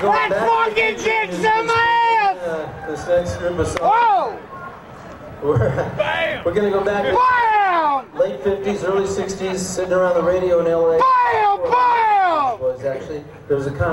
That fucking kick some ass! Uh, this next group of songs. Whoa! We're, we're gonna go back Bam! late 50s, early 60s, sitting around the radio in LA. Bam! Bam! Was actually there was a kind